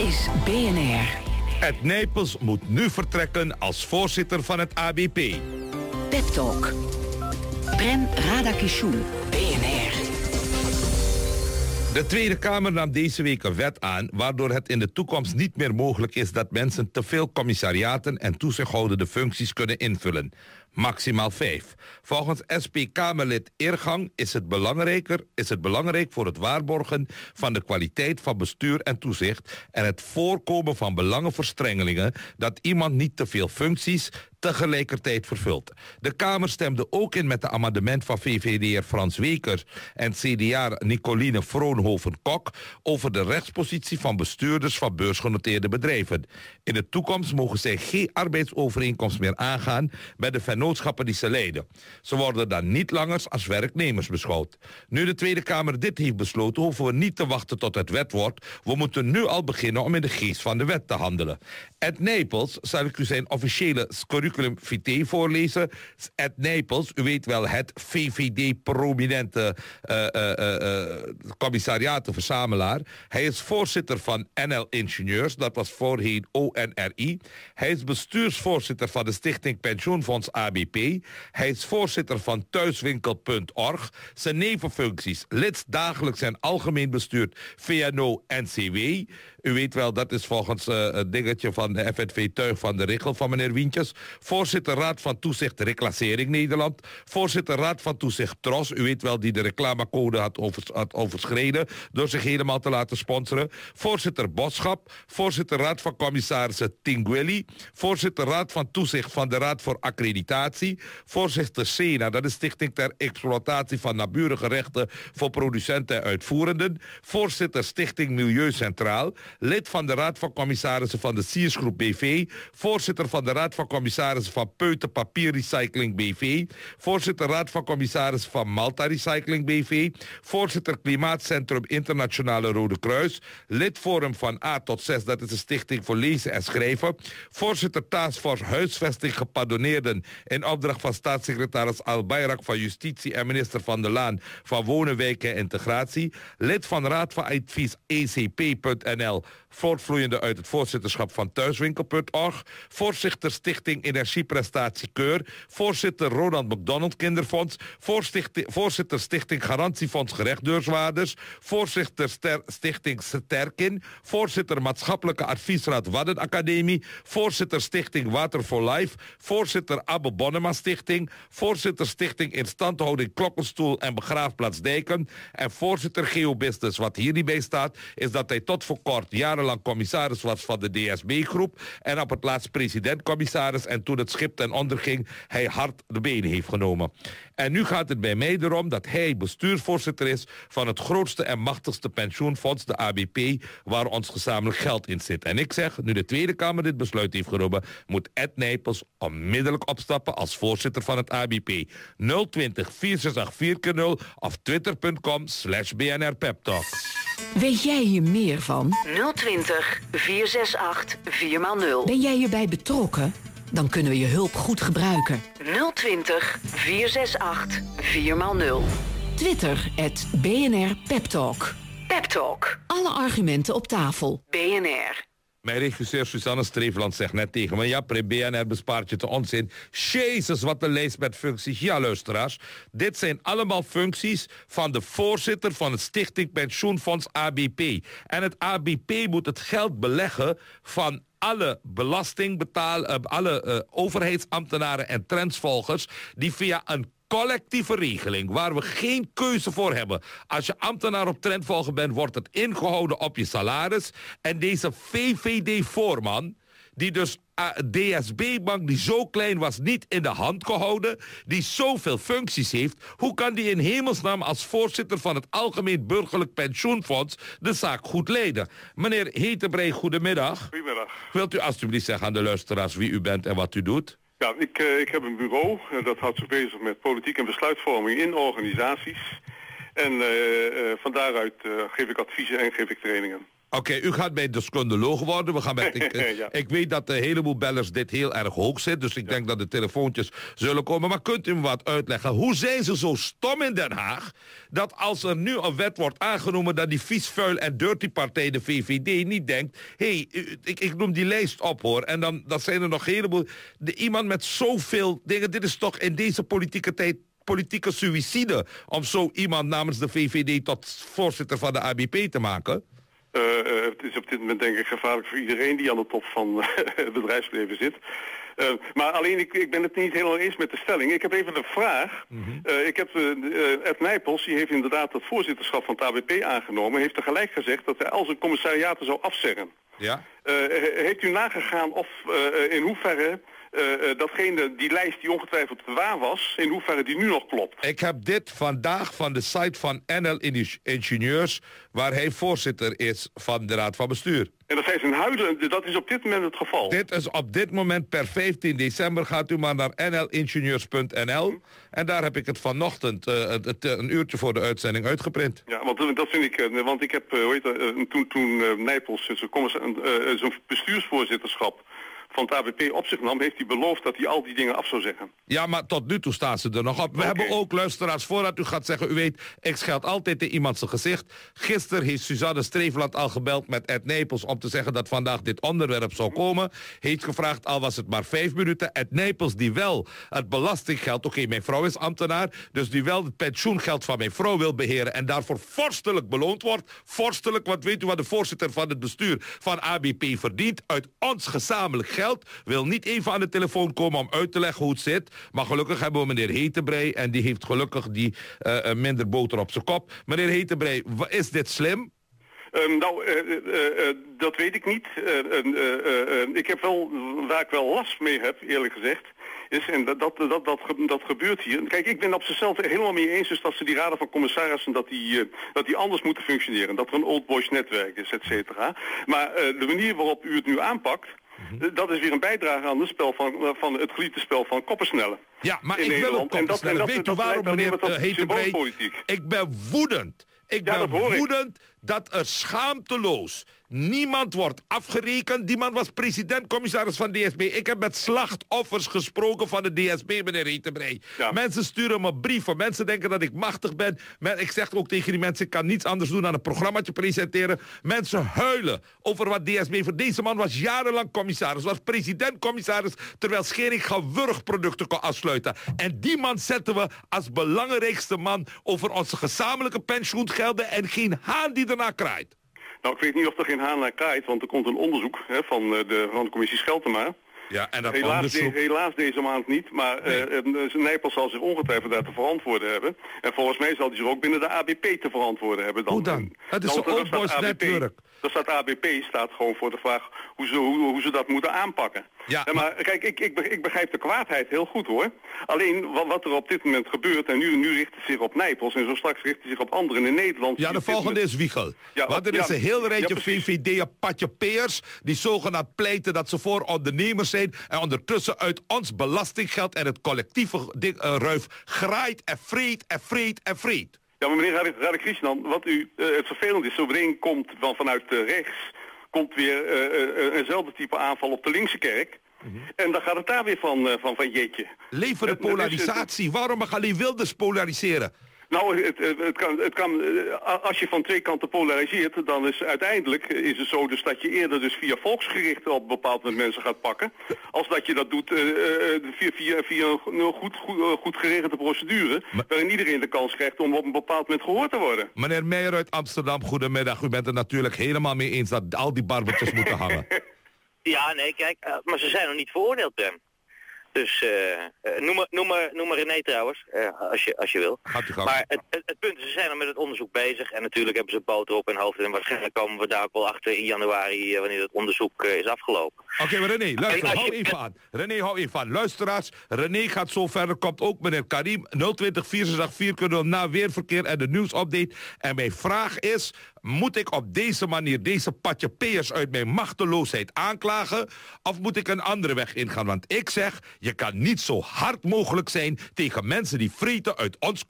is BNR. Ed Nijpels moet nu vertrekken als voorzitter van het ABP. Pep Talk. Prem Radakishun, BNR. De Tweede Kamer nam deze week een wet aan... waardoor het in de toekomst niet meer mogelijk is... dat mensen te veel commissariaten en toezichthoudende functies kunnen invullen maximaal vijf. Volgens SP-Kamerlid Eergang is het, belangrijker, is het belangrijk voor het waarborgen van de kwaliteit van bestuur en toezicht en het voorkomen van belangenverstrengelingen dat iemand niet te veel functies tegelijkertijd vervult. De Kamer stemde ook in met de amendement van VVD'er Frans Wekers en CDA Nicoline Vroonhoven-Kok over de rechtspositie van bestuurders van beursgenoteerde bedrijven. In de toekomst mogen zij geen arbeidsovereenkomst meer aangaan bij de vennootschappen die ze leiden. Ze worden dan niet langer als werknemers beschouwd. Nu de Tweede Kamer dit heeft besloten, hoeven we niet te wachten tot het wet wordt. We moeten nu al beginnen om in de geest van de wet te handelen. Ed Nijpels zal ik u zijn officiële curriculum vitae voorlezen. Ed Nijpels, u weet wel, het VVD-prominente uh, uh, uh, commissariatenverzamelaar. Hij is voorzitter van NL Ingenieurs, dat was voorheen ONRI. Hij is bestuursvoorzitter van de Stichting Pensioenfonds Hij is voorzitter van thuiswinkel.org. Zijn nevenfuncties, lid dagelijks en algemeen bestuur VNO-NCW. U weet wel, dat is volgens uh, het dingetje van de FNV Tuig van de Richel van meneer Wientjes. Voorzitter Raad van Toezicht Reclassering Nederland. Voorzitter Raad van Toezicht Tros. U weet wel, die de reclamecode had, had overschreden... door zich helemaal te laten sponsoren. Voorzitter Boschap. Voorzitter Raad van Commissarissen Tingueli. Voorzitter Raad van Toezicht van de Raad voor Accreditatie. Voorzitter SENA, dat is Stichting ter Exploitatie van Naburige Rechten... voor producenten en uitvoerenden. Voorzitter Stichting Milieu Centraal. Lid van de Raad van Commissarissen van de Siersgroep BV, voorzitter van de Raad van Commissarissen van Peuten Papier Recycling BV, voorzitter Raad van Commissarissen van Malta Recycling BV, voorzitter Klimaatcentrum Internationale Rode Kruis, lid Forum van A tot 6, dat is de Stichting voor Lezen en Schrijven, voorzitter Taskforce Huisvesting Gepadoneerden in opdracht van staatssecretaris Al Bayrak van Justitie en minister Van der Laan van Wonen, Wijken en Integratie, lid van Raad van Advies ECP.nl voortvloeiende uit het voorzitterschap van Thuiswinkel.org, voorzitter Stichting Energieprestatiekeur, voorzitter Ronald McDonald Kinderfonds, voorzitter Stichting Garantiefonds Gerechtdeurswaarders, voorzitter Stichting Sterkin, voorzitter Maatschappelijke Adviesraad Waddenacademie, voorzitter Stichting Water for Life, voorzitter Abbe Bonnema Stichting, voorzitter Stichting Instandhouding Klokkenstoel en Begraafplaats Dijken en voorzitter Geobusiness. Wat hier niet bij staat, is dat hij tot voor kort jarenlang commissaris was van de DSB-groep... en op het laatst president-commissaris... en toen het schip ten onder ging, hij hard de benen heeft genomen. En nu gaat het bij mij erom dat hij bestuursvoorzitter is... van het grootste en machtigste pensioenfonds, de ABP... waar ons gezamenlijk geld in zit. En ik zeg, nu de Tweede Kamer dit besluit heeft genomen... moet Ed Nijpels onmiddellijk opstappen als voorzitter van het ABP. 020 468 0 of twitter.com slash BNR Weet jij hier meer van? 020 468 4x0. Ben jij hierbij betrokken? Dan kunnen we je hulp goed gebruiken. 020 468 4x0. Twitter, het BNR Peptalk. Peptalk. Alle argumenten op tafel. BNR. Mijn regisseur Susanne Streveland zegt net tegen me... ja, pre-BNR bespaart je te onzin. Jezus, wat een lijst met functies. Ja, luisteraars, dit zijn allemaal functies... van de voorzitter van het Stichting Pensioenfonds ABP. En het ABP moet het geld beleggen van alle belastingbetaal, uh, alle uh, overheidsambtenaren en trendsvolgers... die via een collectieve regeling waar we geen keuze voor hebben. Als je ambtenaar op trendvolger bent, wordt het ingehouden op je salaris. En deze VVD-voorman, die dus uh, DSB-bank die zo klein was niet in de hand gehouden... die zoveel functies heeft... hoe kan die in hemelsnaam als voorzitter van het Algemeen Burgerlijk Pensioenfonds... de zaak goed leiden? Meneer Hetebrei, goedemiddag. Goedemiddag. Wilt u alstublieft zeggen aan de luisteraars wie u bent en wat u doet? Ja, ik, uh, ik heb een bureau uh, dat houdt zich bezig met politiek en besluitvorming in organisaties. En uh, van daaruit geef ik adviezen en geef ik trainingen. Oké, u gaat bij deskundeloog worden. We gaan met, ik, eh, Ja. ik weet dat een heleboel bellers dit heel erg hoog zit. Dus ik denk dat de telefoontjes zullen komen. Maar kunt u me wat uitleggen? Hoe zijn ze zo stom in Den Haag... dat als er nu een wet wordt aangenomen... dat die vies, vuil en dirty partij, de VVD, niet denkt... hé, hey, ik, ik noem die lijst op, hoor. En dan dat zijn er nog een heleboel... De, iemand met zoveel dingen... Dit is toch in deze politieke tijd politieke suïcide... om zo iemand namens de VVD tot voorzitter van de ABP te maken? Eh, eh, het is op dit moment denk ik gevaarlijk voor iedereen die aan de top van het bedrijfsleven zit. Eh, maar alleen, ik, ik ben het niet helemaal eens met de stelling. Ik heb even een vraag. Eh, ik heb eh, eh, Ed Nijpels, die heeft inderdaad het voorzitterschap van het ABP aangenomen. Heeft tegelijk gezegd dat hij al zijn commissariaten zou afzeggen. Ja? Eh, he- heeft u nagegaan of eh, in hoeverre eh, eh, datgene, die lijst die ongetwijfeld waar was, in hoeverre die nu nog klopt? Ik heb dit vandaag van de site van NL Ing- Ingenieurs... waar hij voorzitter is van de Raad van Bestuur. En dat, zijn zijn huidige, dat is op dit moment het geval. Dit is op dit moment per 15 december. Gaat u maar naar nlingenieurs.nl. En daar heb ik het vanochtend, eh, een uurtje voor de uitzending, uitgeprint. Ja, want dat- vind ik, want ik heb, hoe heet dat, toen, toen Nijpels zijn bestuursvoorzitterschap van het ABP op zich nam, heeft hij beloofd dat hij al die dingen af zou zeggen. Ja, maar tot nu toe staan ze er nog op. We hebben ook luisteraars, voordat u gaat zeggen... u weet, ik scheld altijd in iemand zijn gezicht. Gisteren heeft Suzanne Streefland al gebeld met Ed Nijpels... om te zeggen dat vandaag dit onderwerp zou komen. Heeft gevraagd, al was het maar vijf minuten. Ed Nijpels, die wel het belastinggeld... oké, mijn vrouw is ambtenaar... dus die wel het pensioengeld van mijn vrouw wil beheren... en daarvoor vorstelijk beloond wordt. Vorstelijk, want weet u wat de voorzitter van het bestuur van ABP verdient? Uit ons gezamenlijk Wil niet even aan de telefoon komen om uit te leggen hoe het zit. Maar gelukkig hebben we meneer Hetebrei... en die heeft gelukkig die eh, eh, minder boter op zijn kop. Meneer Hetebrei, is dit slim? Ehm, nou, eh, dat weet ik niet. Ik heb wel, waar ik wel last mee heb, eerlijk gezegd, is, en dat, dat, dat, dat, dat gebeurt hier. Kijk, ik ben op zichzelf helemaal mee eens dus dat ze die raden van commissarissen, dat die, dat die anders moeten functioneren. Dat er een old boys netwerk is, et cetera. Maar de manier waarop u het nu aanpakt, Eh, dat is weer een bijdrage aan het spel van, eh, van het geliefde spel van koppersnellen. Ja, maar in ik wil het En dat- en dat- Weet u dat waarom, leidt alleen meneer uh. Ik ben woedend. Ik Ja, ben woedend dat er schaamteloos niemand wordt afgerekend. Die man was president-commissaris van DSB. Ik heb met slachtoffers gesproken van de DSB, meneer Hetebrei. Ja. Mensen sturen me brieven. Mensen denken dat ik machtig ben. Men, ik zeg ook tegen die mensen, ik kan niets anders doen dan een programmaatje presenteren. Mensen huilen over wat DSB... Voor deze man was jarenlang commissaris. Was president-commissaris, terwijl Schering gewurgproducten kon afsluiten. En die man zetten we als belangrijkste man... over onze gezamenlijke pensioengelden... en geen haan die ernaar kraait. Nou, ik weet niet of er geen haan naar kraait, want er komt een onderzoek hè, van, eh, de, van de commissie Scheltema. Ja, en dat Helaas, onderzoek... de- helaas deze maand niet, maar eh eh, Nijpels zal zich ongetwijfeld daar te verantwoorden hebben. En volgens mij zal hij zich ook binnen de ABP te verantwoorden hebben. Hoe dan? Het is Dan- een dan Old Boys. Daar staat ABP staat gewoon voor de vraag hoe ze, hoe, hoe ze dat moeten aanpakken. Ja, maar kijk, ik, ik, ik begrijp de kwaadheid heel goed hoor. Alleen wat, wat er op dit moment gebeurt, en nu, nu richt hij zich op Nijpels en zo straks richt hij zich op anderen in Nederland. Ja, de volgende moment- is Wiegel. Ja, Want er ja, is een heel rijtje. VVD'er patjepeers... die zogenaamd pleiten dat ze voor ondernemers zijn... en ondertussen uit ons belastinggeld en het collectieve ding, eh, ruif... graait en vreet en vreet en vreet. Ja, maar meneer Radek- Radekrishan, wat u eh, het vervelend is, zo komt van, vanuit eh, rechts, komt weer eh, eh, eenzelfde type aanval op de linkse kerk. En dan gaat het daar weer van, eh, van, van jeetje. Leven de is- polarisatie. Waarom mag alleen Wilders polariseren? Nou, het, het, het kan, het kan, eh, als je van twee kanten polariseert, dan is uiteindelijk eh, is het zo dus dat je eerder dus via volksgerichten op een bepaald moment mensen gaat pakken, als dat je dat doet eh, eh, via, via, via een goed, goed, goed geregelde procedure, waarin iedereen de kans krijgt om op een bepaald moment gehoord te worden. Meneer Meijer uit Amsterdam, goedemiddag. U bent er natuurlijk helemaal mee eens dat al die barbertjes moeten hangen. Ja, nee, kijk, maar ze zijn nog niet veroordeeld, Prem. Dus eh, eh, noem, maar, noem, maar, noem maar René trouwens, eh, als, je, als je wil. Gaat gang. Maar het, het, het punt is, ze zijn al met het onderzoek bezig. En natuurlijk hebben ze boter op hun hoofd. En waarschijnlijk komen we daar ook wel achter in januari, wanneer het onderzoek is afgelopen. Oké, maar René, luister, hou je- even aan. René, hou even aan. Luisteraars, René gaat zo verder. Komt ook meneer Karim, 020 464 kunnen we na weerverkeer en de nieuwsupdate. En mijn vraag is, moet ik op deze manier deze patjepeers uit mijn machteloosheid aanklagen? Of moet ik een andere weg ingaan? Want ik zeg, je kan niet zo hard mogelijk zijn tegen mensen die vreten uit ons...